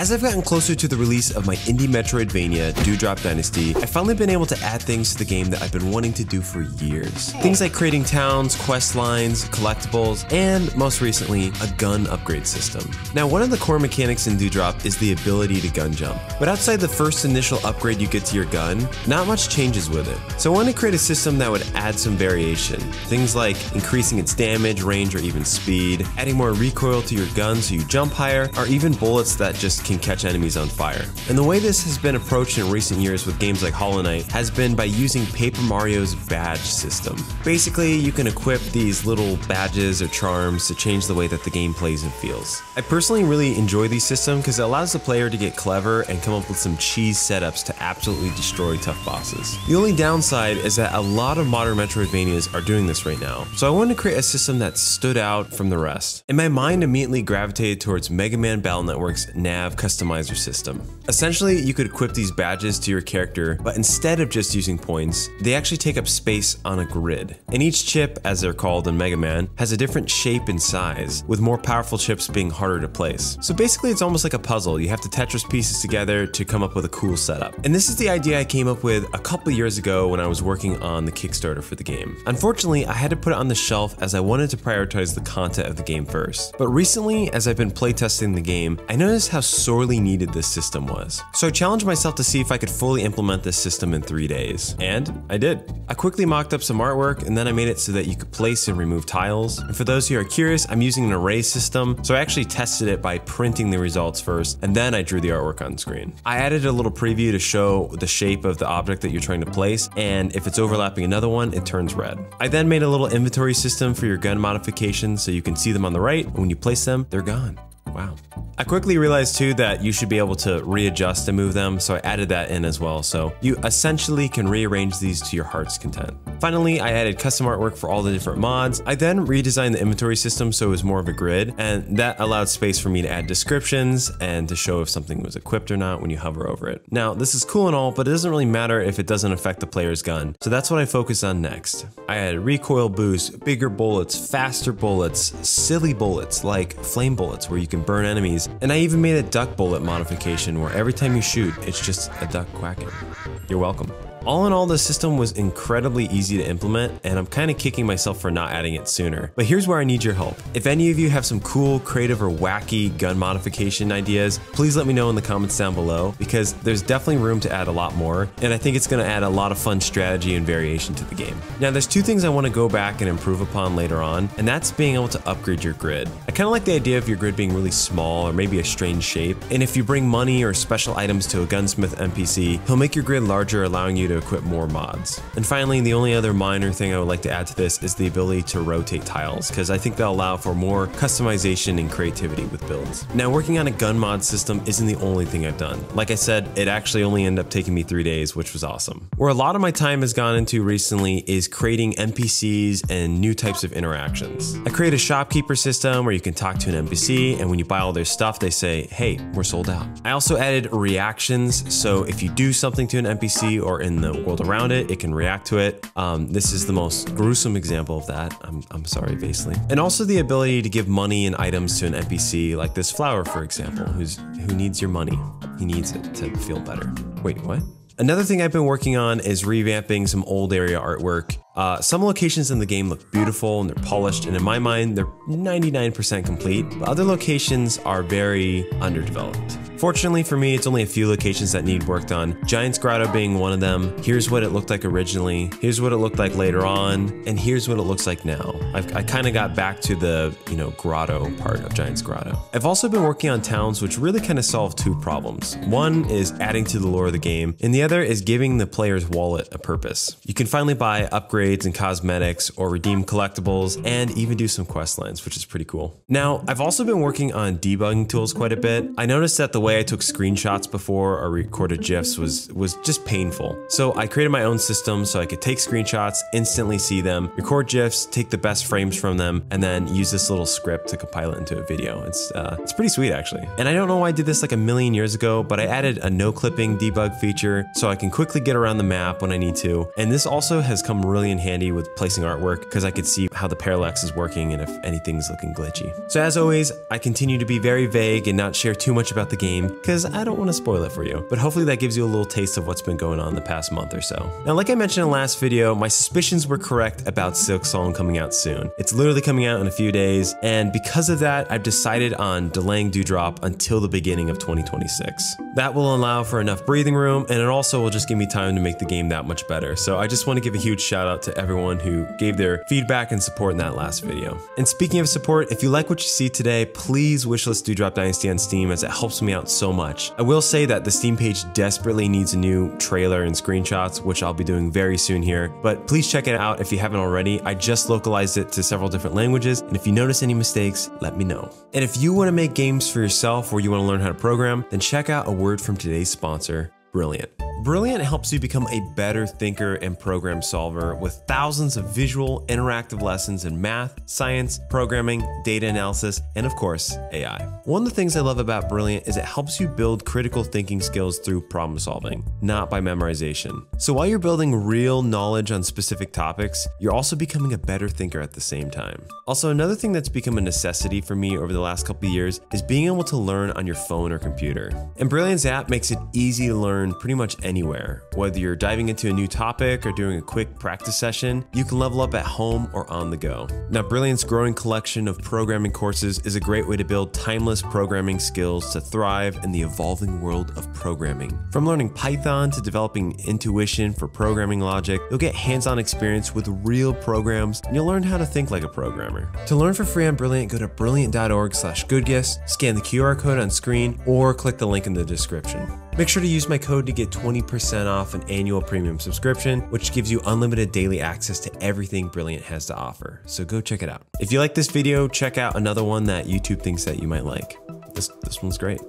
As I've gotten closer to the release of my indie Metroidvania, Dewdrop Dynasty, I've finally been able to add things to the game that I've been wanting to do for years. Things like creating towns, quest lines, collectibles, and most recently, a gun upgrade system. Now, one of the core mechanics in Dewdrop is the ability to gun jump. But outside the first initial upgrade you get to your gun, not much changes with it. So I wanted to create a system that would add some variation. Things like increasing its damage, range, or even speed, adding more recoil to your gun so you jump higher, or even bullets that just can catch enemies on fire. And the way this has been approached in recent years with games like Hollow Knight has been by using Paper Mario's badge system. Basically, you can equip these little badges or charms to change the way that the game plays and feels. I personally really enjoy these systems because it allows the player to get clever and come up with some cheese setups to absolutely destroy tough bosses. The only downside is that a lot of modern Metroidvanias are doing this right now, so I wanted to create a system that stood out from the rest. And my mind immediately gravitated towards Mega Man Battle Network's nav customizer system. Essentially, you could equip these badges to your character, but instead of just using points, they actually take up space on a grid. And each chip, as they're called in Mega Man, has a different shape and size, with more powerful chips being harder to place. So basically, it's almost like a puzzle. You have to Tetris pieces together to come up with a cool setup. And this is the idea I came up with a couple years ago when I was working on the Kickstarter for the game. Unfortunately, I had to put it on the shelf as I wanted to prioritize the content of the game first. But recently, as I've been playtesting the game, I noticed how sorely needed this system was. So I challenged myself to see if I could fully implement this system in three days. And I did. I quickly mocked up some artwork and then I made it so that you could place and remove tiles. And for those who are curious, I'm using an array system, so I actually tested it by printing the results first, and then I drew the artwork on screen. I added a little preview to show the shape of the object that you're trying to place, and if it's overlapping another one, it turns red. I then made a little inventory system for your gun modifications so you can see them on the right, and when you place them, they're gone. Wow. I quickly realized too that you should be able to readjust and move them, so I added that in as well. So you essentially can rearrange these to your heart's content. Finally, I added custom artwork for all the different mods. I then redesigned the inventory system so it was more of a grid, and that allowed space for me to add descriptions and to show if something was equipped or not when you hover over it. Now, this is cool and all, but it doesn't really matter if it doesn't affect the player's gun. So that's what I focused on next. I added recoil boost, bigger bullets, faster bullets, silly bullets like flame bullets where you can burn enemies, and I even made a duck bullet modification where every time you shoot, it's just a duck quacking. You're welcome. All in all, the system was incredibly easy to implement, and I'm kind of kicking myself for not adding it sooner. But here's where I need your help. If any of you have some cool, creative, or wacky gun modification ideas, please let me know in the comments down below, because there's definitely room to add a lot more, and I think it's going to add a lot of fun strategy and variation to the game. Now, there's two things I want to go back and improve upon later on, and that's being able to upgrade your grid. I kind of like the idea of your grid being really small or maybe a strange shape, and if you bring money or special items to a gunsmith NPC, he'll make your grid larger, allowing you to equip more mods. And finally, the only other minor thing I would like to add to this is the ability to rotate tiles, because I think they'll allow for more customization and creativity with builds. Now, working on a gun mod system isn't the only thing I've done. Like I said, it actually only ended up taking me three days, which was awesome. Where a lot of my time has gone into recently is creating NPCs and new types of interactions. I create a shopkeeper system where you can talk to an NPC, and when you buy all their stuff, they say, hey, we're sold out. I also added reactions, so if you do something to an NPC or in the world around it, it can react to it. Um, this is the most gruesome example of that. I'm, I'm sorry, Vasely. And also the ability to give money and items to an NPC, like this flower, for example, who's who needs your money. He needs it to feel better. Wait, what? Another thing I've been working on is revamping some old area artwork. Uh, some locations in the game look beautiful and they're polished, and in my mind, they're 99% complete, but other locations are very underdeveloped. Fortunately for me, it's only a few locations that need work done. Giant's Grotto being one of them. Here's what it looked like originally. Here's what it looked like later on. And here's what it looks like now. I've, i kind of got back to the, you know, grotto part of Giant's Grotto. I've also been working on towns which really kind of solve two problems. One is adding to the lore of the game, and the other is giving the player's wallet a purpose. You can finally buy upgrades and cosmetics or redeem collectibles and even do some quest lines, which is pretty cool. Now, I've also been working on debugging tools quite a bit. I noticed that the way I took screenshots before or recorded GIFs was, was just painful. So I created my own system so I could take screenshots, instantly see them, record GIFs, take the best frames from them, and then use this little script to compile it into a video. It's, uh, it's pretty sweet actually. And I don't know why I did this like a million years ago, but I added a no clipping debug feature so I can quickly get around the map when I need to. And this also has come really in handy with placing artwork because I could see how the parallax is working and if anything's looking glitchy. So as always, I continue to be very vague and not share too much about the game game because I don't want to spoil it for you. But hopefully that gives you a little taste of what's been going on the past month or so. Now, like I mentioned in the last video, my suspicions were correct about Silksong coming out soon. It's literally coming out in a few days, and because of that, I've decided on delaying Dewdrop until the beginning of 2026. That will allow for enough breathing room, and it also will just give me time to make the game that much better. So I just want to give a huge shout out to everyone who gave their feedback and support in that last video. And speaking of support, if you like what you see today, please wishlist Dewdrop Dynasty on Steam as it helps me out so much. I will say that the Steam page desperately needs a new trailer and screenshots, which I'll be doing very soon here, but please check it out if you haven't already. I just localized it to several different languages, and if you notice any mistakes, let me know. And if you want to make games for yourself or you want to learn how to program, then check out a word from today's sponsor, Brilliant. Brilliant helps you become a better thinker and program solver with thousands of visual, interactive lessons in math, science, programming, data analysis, and of course, AI. One of the things I love about Brilliant is it helps you build critical thinking skills through problem solving, not by memorization. So while you're building real knowledge on specific topics, you're also becoming a better thinker at the same time. Also, another thing that's become a necessity for me over the last couple years is being able to learn on your phone or computer. And Brilliant's app makes it easy to learn pretty much anywhere. Whether you're diving into a new topic or doing a quick practice session, you can level up at home or on the go. Now, Brilliant's growing collection of programming courses is a great way to build timeless programming skills to thrive in the evolving world of programming. From learning Python to developing intuition for programming logic, you'll get hands-on experience with real programs and you'll learn how to think like a programmer. To learn for free on Brilliant, go to brilliant.org slash Goodgis, scan the QR code on screen, or click the link in the description. Make sure to use my code to get 20% off an annual premium subscription, which gives you unlimited daily access to everything Brilliant has to offer. So go check it out. If you like this video, check out another one that YouTube thinks that you might like. This, this one's great.